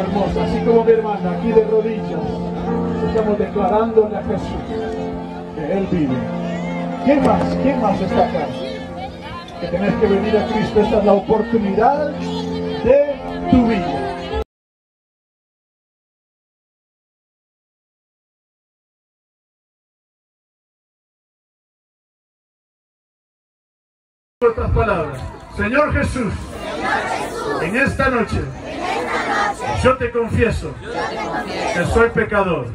hermosa, así como mi hermana, aquí de rodillas, estamos declarándole a Jesús que Él vive. ¿Quién más? ¿Quién más está acá? Que tenés que venir a Cristo, esta es la oportunidad de tu vida. otras palabras. Señor Jesús, en esta noche, yo te confieso que soy pecador,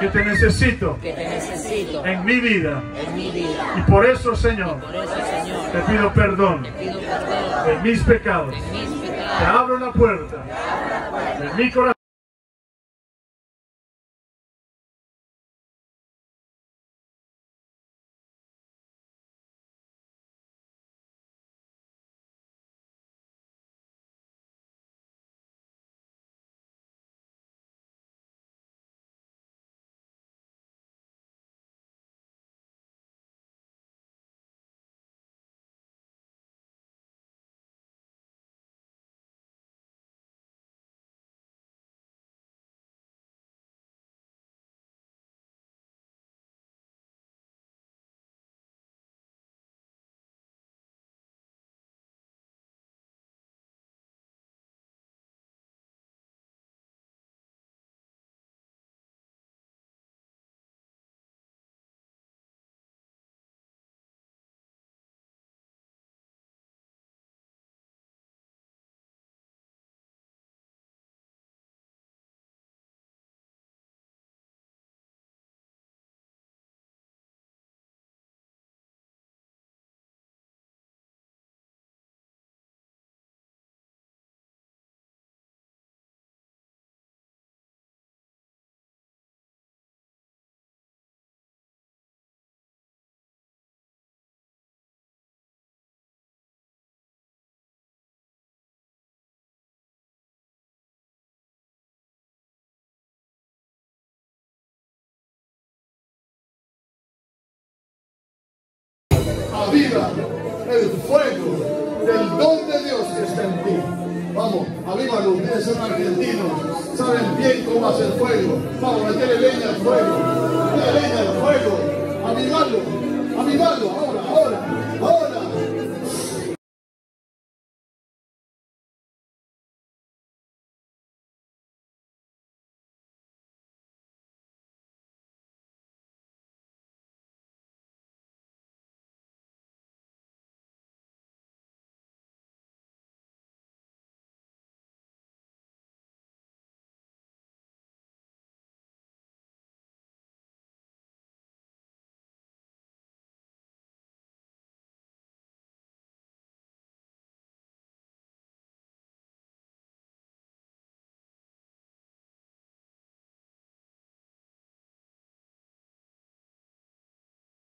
que te necesito en mi vida. Y por eso, Señor, te pido perdón de mis pecados. Te abro la puerta de mi corazón. Aviva el fuego del don de Dios que está en ti. Vamos, avívalo, ustedes son argentinos, saben bien cómo hacer fuego. Vamos, meterle leña al fuego,